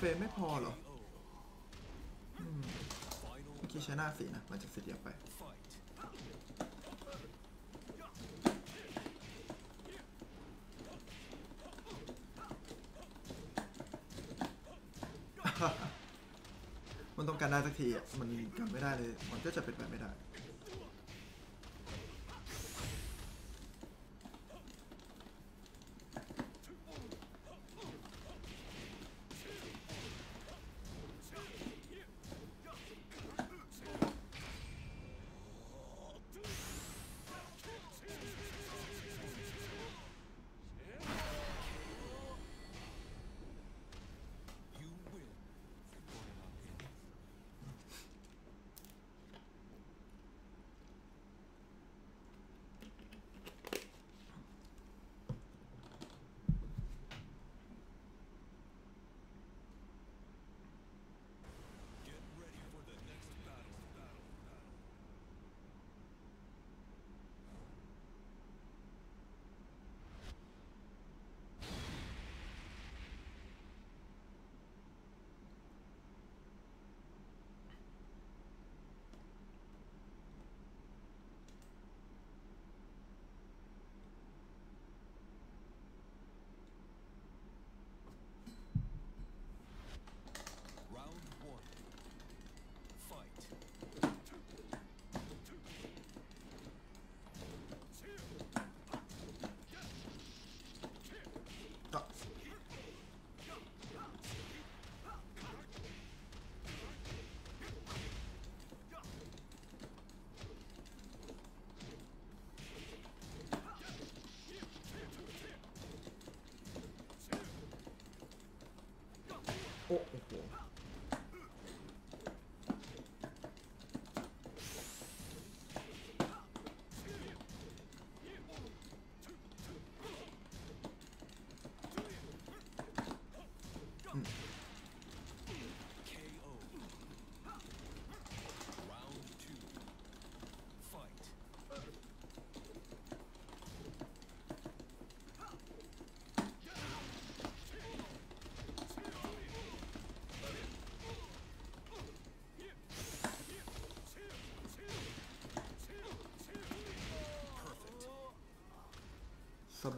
เฟรมไม่พอเหรออืมเมื่อกี้ใช้หน้าสีนะมาจากสีเดียไปมันต้องการได้สักทีอะ มันกันไม่ได้เลย มันก็จะเป็นไปไม่ได้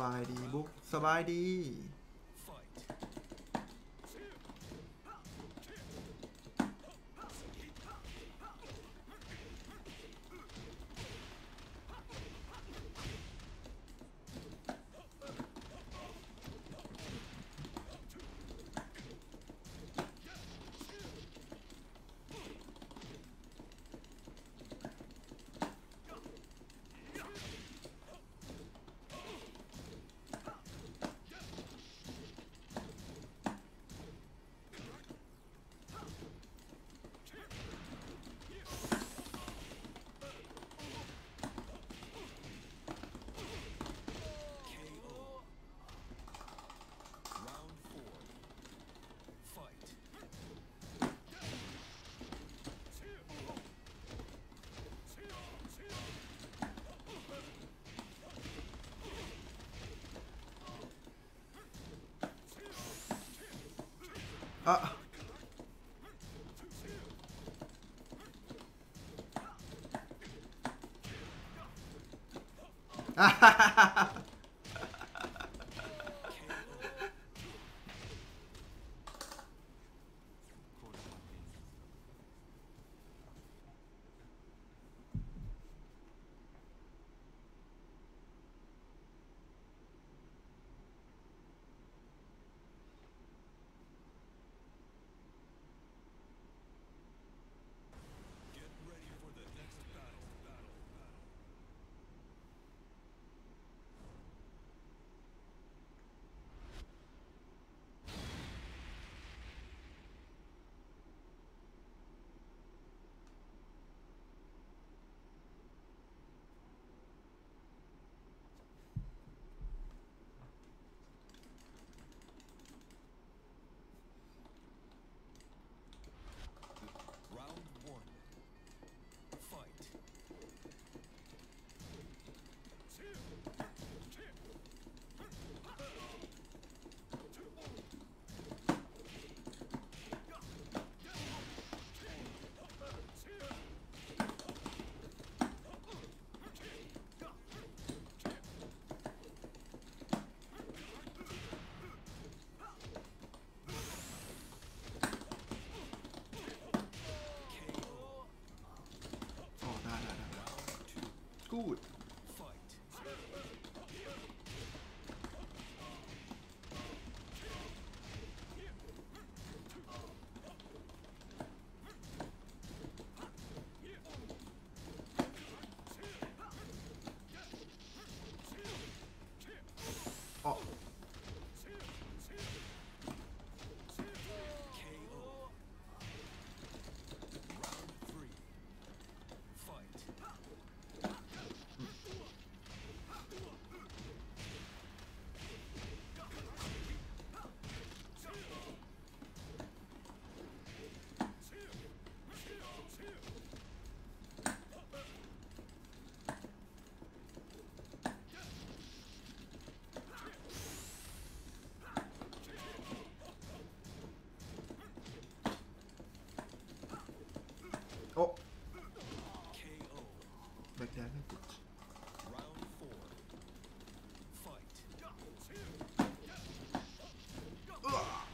บายดีบุ๊กสบายดี อะอะฮ่า Damage. Round four. Fight. Ugh.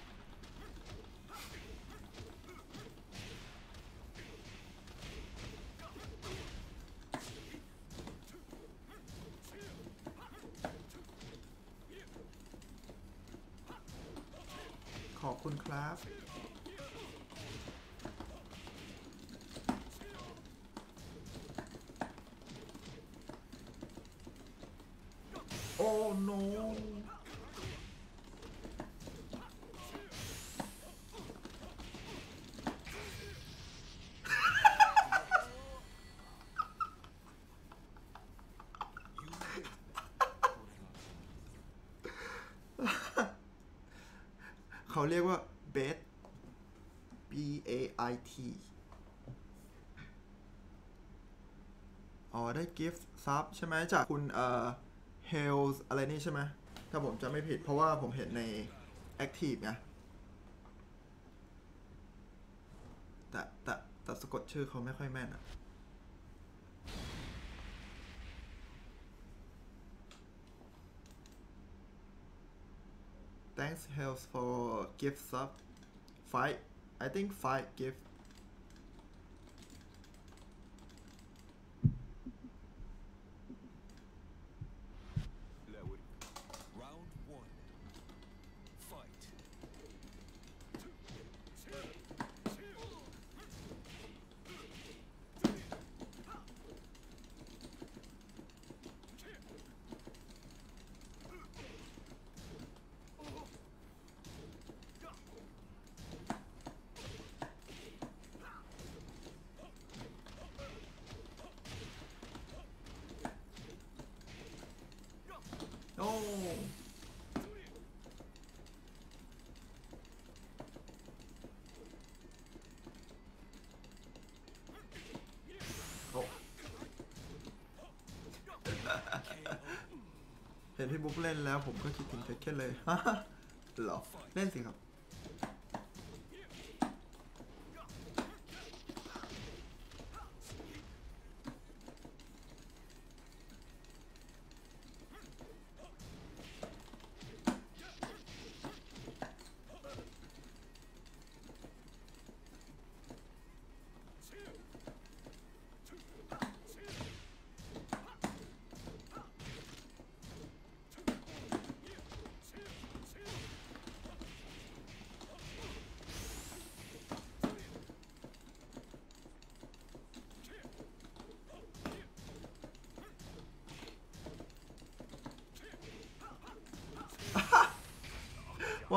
ขอบคุณครับ เขาเรียกว่า bet b a i t อ๋อ ได้ gift sub ใช่ไหมจากคุณเอ่อ Hales อะไรนี่ใช่ไหมถ้าผมจะไม่ผิดเพราะว่าผมเห็นใน Active ไงแต่แต่แต่สะกดชื่อเขาไม่ค่อยแม่นอะ Thanks Hales for gift sub five I think five gift เห็นพี่บุ๊กเล่นแล้วผมก็คิดถึงเทคเคนเลยฮะหรอ เล่นสิครับ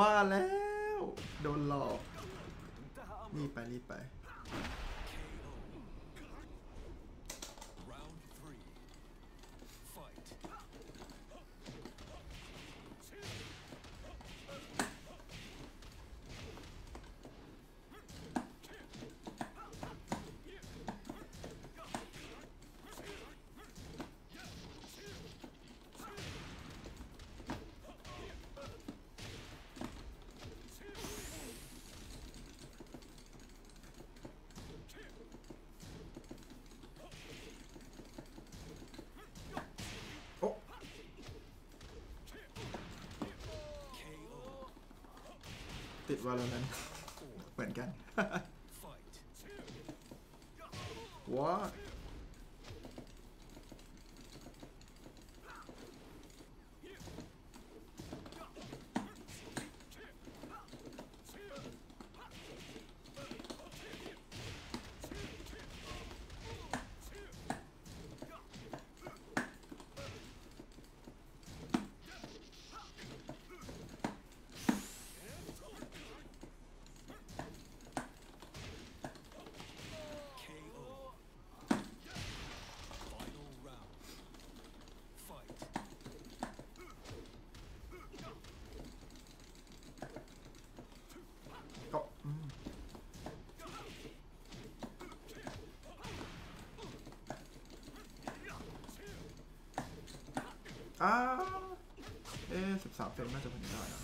ว่าแล้ว โดนหลอก นี่ไป นี่ไป ติดวาโลนั้นเหมือนกัน fight ว้า KO final round fight ก็อืม อ้าเอ๊สิบสามเฟรมน่าจะพอดีได้นะ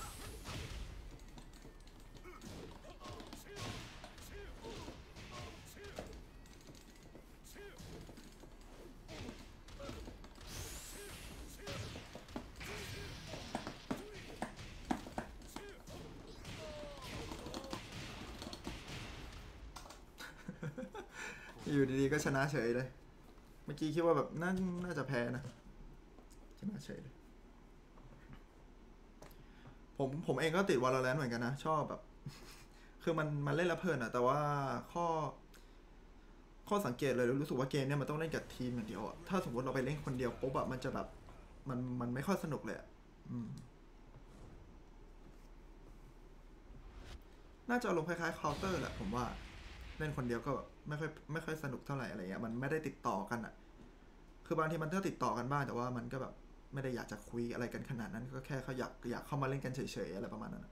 อยู่ดีๆก็ชนะเฉยเลย เมื่อกี้คิดว่าแบบน่าน่าจะแพ้นะ ชนะเฉยเลยผมผมเองก็ติดวอลเลนเหมือนกันนะ ชอบแบบ คือมันมันเล่นแล้วเพลินอะแต่ว่าข้อ ข้อสังเกตเลยรู้สึกว่าเกมเนี่ยมันต้องเล่นกับทีมอย่างเดียวอะถ้าสมมติเราไปเล่นคนเดียวปุ๊บอะมันจะแบบ มันมันไม่ค่อยสนุกเลยอะอืมน่าจะอารมณ์คล้ายๆเคาน์เตอร์แหละผมว่า เล่นคนเดียวก็ไม่ค่อยไม่ค่อยสนุกเท่าไหร่อะไรเงี้ยมันไม่ได้ติดต่อกันอะคือบางทีมันก็ติดต่อกันบ้างแต่ว่ามันก็แบบ ไม่ได้อยากจะคุยอะไรกันขนาดนั้นก็แค่เขาอยากอยากเข้ามาเล่นกันเฉยๆอะไรประมาณนั้น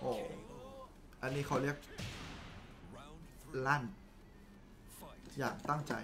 โอ้โห อันนี้เขาเรียกลั่น อย่างตั้งใจ